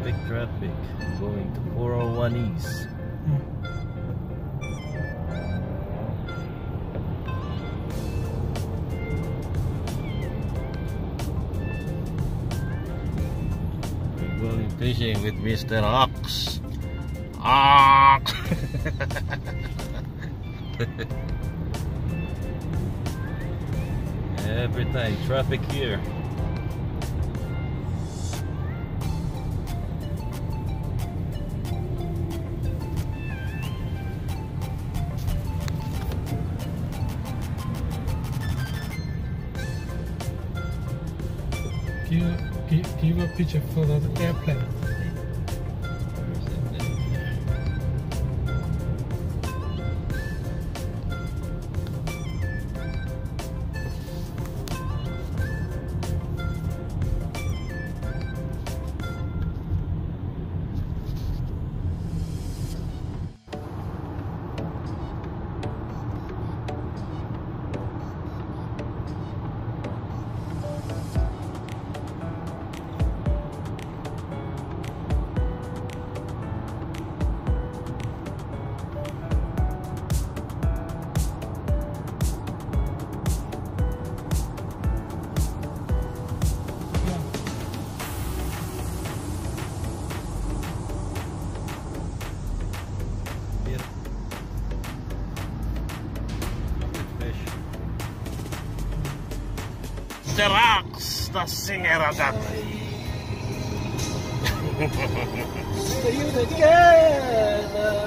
Traffic, traffic. Going to 401 East. Going fishing with Mr. Ox. Ox! Every time, traffic here. Picture for the airplane. Mr. rocks, the singer of that. See you together.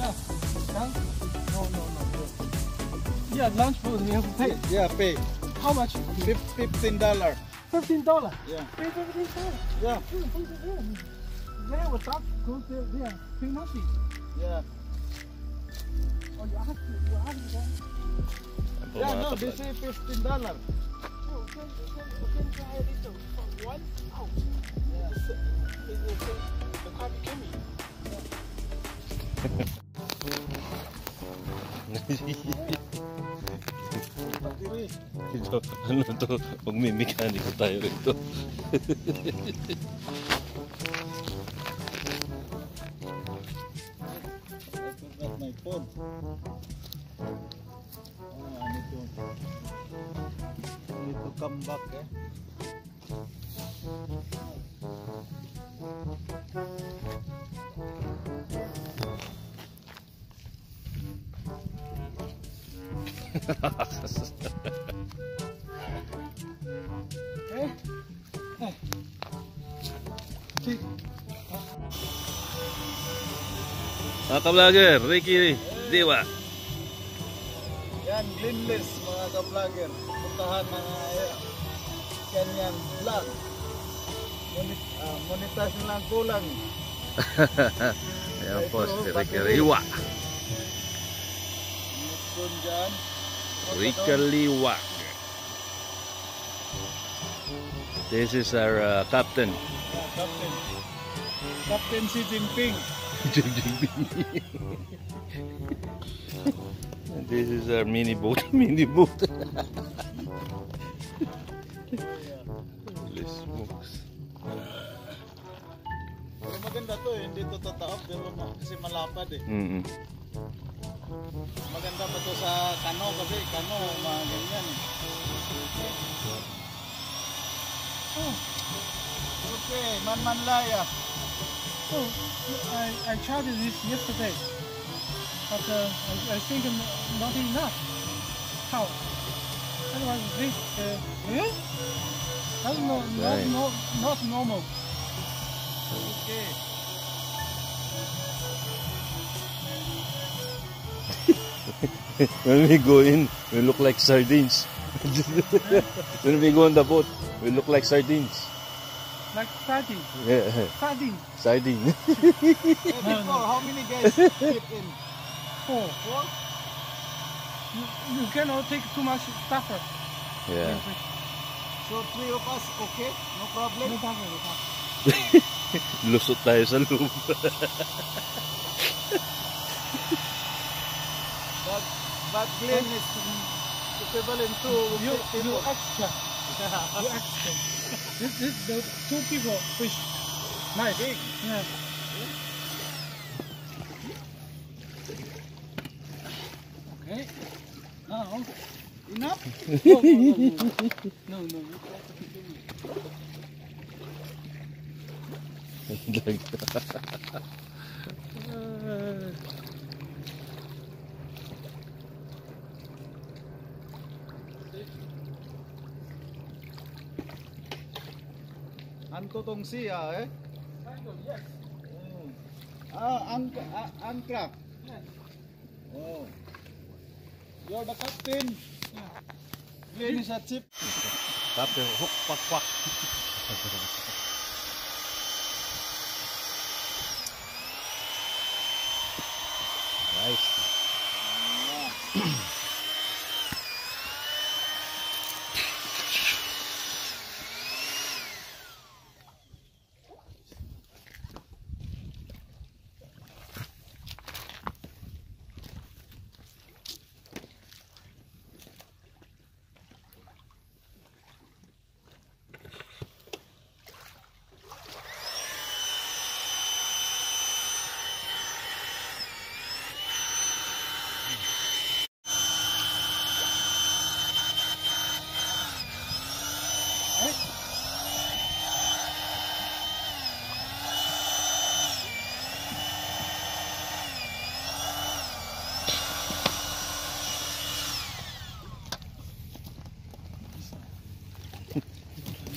Yeah. Lunch? No, no, no. no. Yeah, lunch food we have to pay. Yeah, pay. How much? Fif- Fifteen dollar. Fifteen dollar. Yeah. Pay fifteen dollar. Yeah. There was that go there, there. Pay nothing. Yeah. Oh, you ask, you ask them. Yeah, no, this is fifteen dollar. Oh, can, can, can try a little for one out. Yeah. It will the car became me. Ito, ano to? Magmimekaniko tayo rito. Phone. Oh, need to, need to come back. Eh? Eh? Eh. Mga ka-vlogger, Ricky Diwa. Yan, Glinless mga ka-vlogger. Puntahan mga eh, kanyang vlog. Monit, uh, monetas na lang kulang. Ayan po, si Ricky Riwa. Ricky Liwa. This is our uh, captain. Yeah, Captain. Captain Xi Jinping. This is our mini boat. mini boat. Holy smokes. Pero maganda to eh, hindi to tataob pero kasi malapad eh. Mm-mm. Maganda pa to sa kano kasi kano mga ganyan eh. Oh. Okay, Manmanlaya. Oh, I, I tried this yesterday, but uh, I, I think not enough. How? Otherwise, this, uh, eh? That's no, not, no, not normal. Okay. when we go in, we look like sardines. when we go on the boat, we look like sardines. Like sardine. Yeah, Sardine. sardine. Eh, before, how many guys fit in? Four. Four? You, you cannot take too much stuffer. yeah. So three of us, okay? No problem? No problem. No problem. Lusot tayo sa loob. But, but Glenn is equivalent to You, fifty you extra. You extra. this, this, the two people fish. Nice. Big. Yeah. Okay. Now. Enough? No, no, no, no. No, no. you have ko tong siya eh? Kind of, yes. Oh. Ah, An uh, Ancraft. Yes. Oh. You're the captain. Yeah. Ini a chip. Captain, hook, pak pak. nice. Yeah.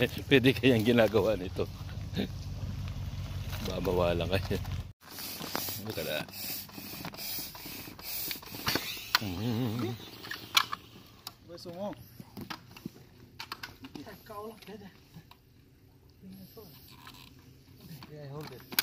Pwede kayang ginagawa nito. Babawalan kayo. Ano ka na? Gusto mo? Yeah, hold it.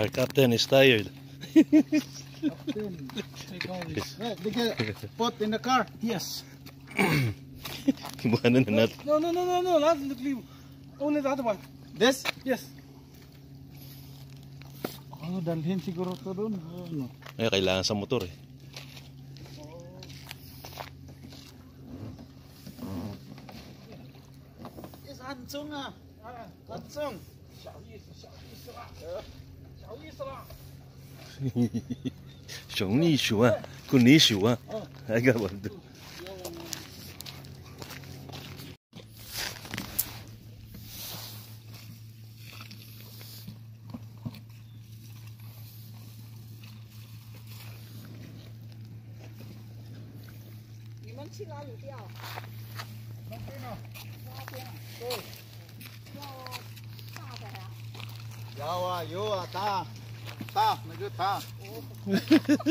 Our captain is tired. Captain. Take all this. Right, they can put in the car. Yes. Ibukanan na natin. No, no, no, no, no. Not the leave. Only the other one. This? Yes. Oh, dalhin siguro to doon. Oh, no. Ay, kailangan sa motor eh. Is Hansong ah. Hansong. 小意思，小意思了， 好意思，嘿嘿嘿嘿嘿，兄弟手啊，哥你手啊，哎个我都。大那个大。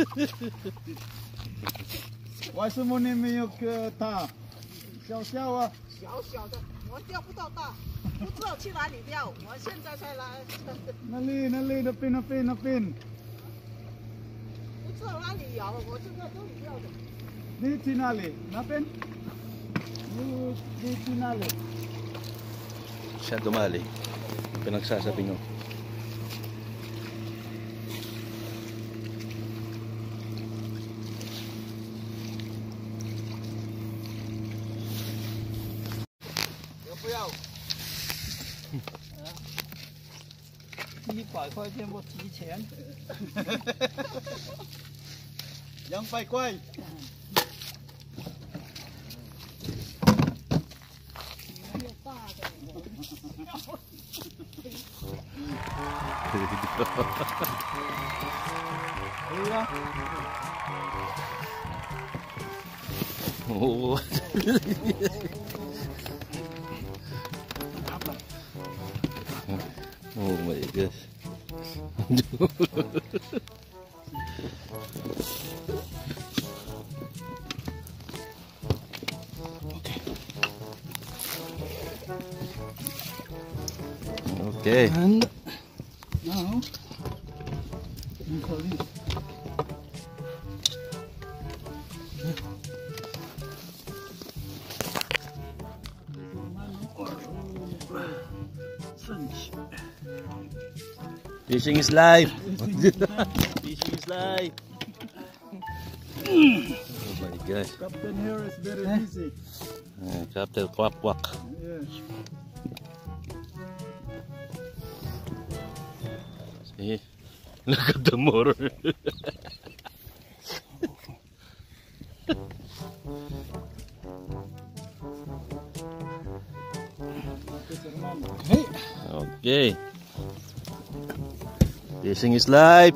为什么你没有个大？小小啊，小小的，我钓不到大，不知道去哪里钓。我现在才来，那里那里那边那边那边，不知道哪里有，我就在这里钓的。你去哪里？那边？你你去哪里？siya dumali pinagsasabi nyo 块钱我提钱。两百块。没有大的。可以啊。Okay. And Fishing is live. Fishing is live. Oh my gosh. Captain here is very busy. Uh, Captain Kwak Kwak. Yeah. See? Look at the motor. Okay. Fishing is live.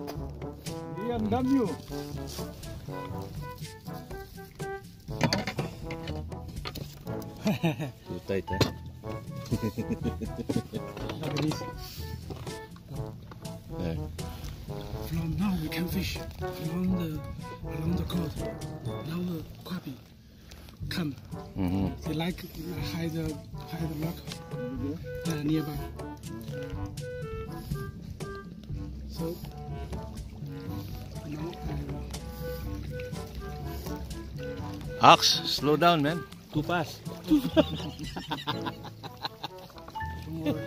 BMW. Too tight, eh? look at this. Yeah. From now we can fish along the along the coast. Now the crappie come. hmm They like hide the hide the rock uh, nearby. So now I will Ox, slow down, man. Too fast. don't worry.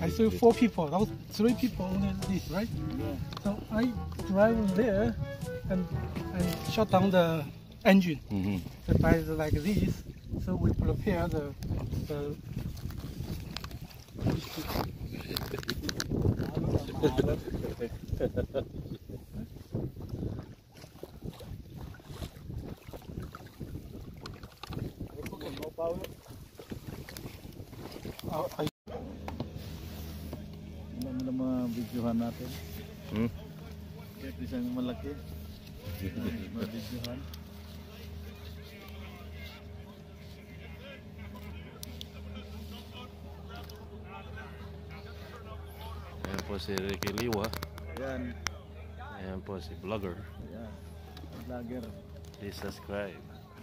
I saw four people. That was three people on this, right? So I drive there and and shut down the engine. hmm The is like this. So we prepare the the I Ano mo na mga videohan natin? Hmm? Kahit isang malaki. Mga videohan. Ayan po si Ricky Liwa. Yan. Ayan po si vlogger. Yan. Vlogger. Please subscribe.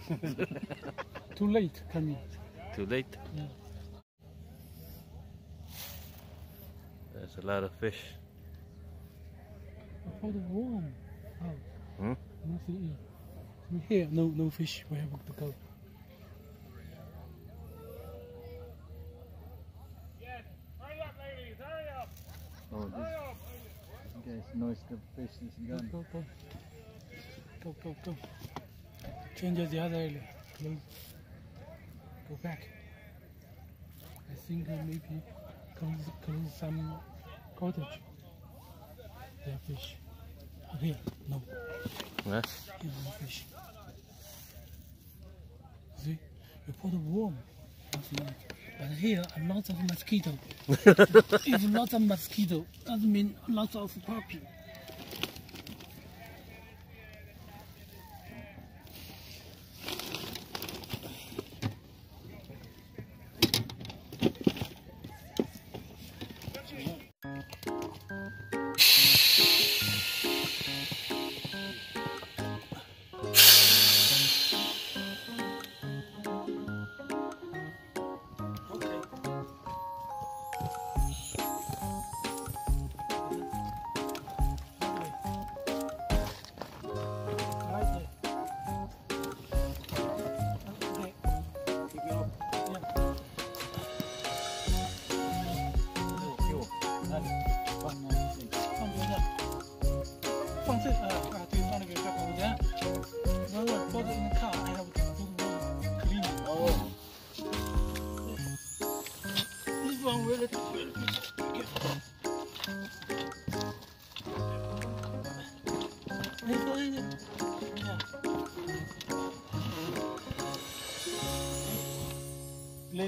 too late coming. Too late. Yeah. There's a lot of fish. For the warm. Oh. Hmm? Nothing in. We here, no no fish. We have to go. Hurry up, ladies, hurry up, Oh, this hurry guys noise the fish is Go gone. go go. Go go go. Change the other area. Close. Go back. I think uh, maybe close, close some cottage. They have fish. Uh, Here, no. Huh? Here, no fish. See, you put a worm. nothing like. But here, a lot of mosquito. if lots of mosquito, that means lots of puppy.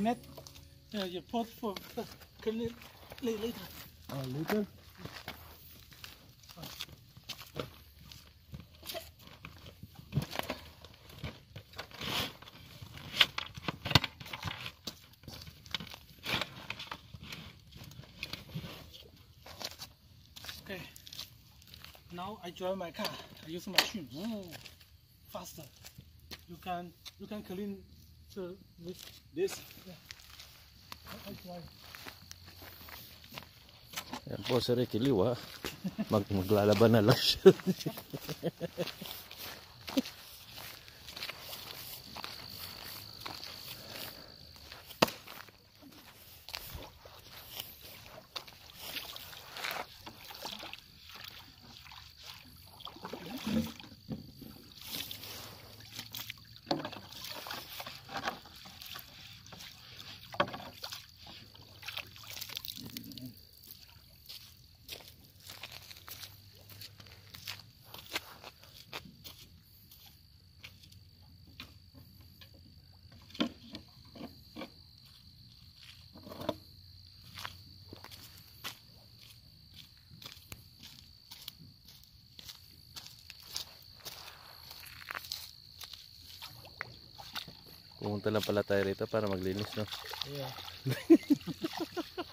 Yeah, you put for clean later. Little. Okay. Now I drive my car. I use machine. Ooh, hmm. faster. You can you can clean the this. Yan po si Ricky Liw ha. Mag maglalaban na lang siya. Pumunta lang pala tayo rito para maglinis no. Yeah.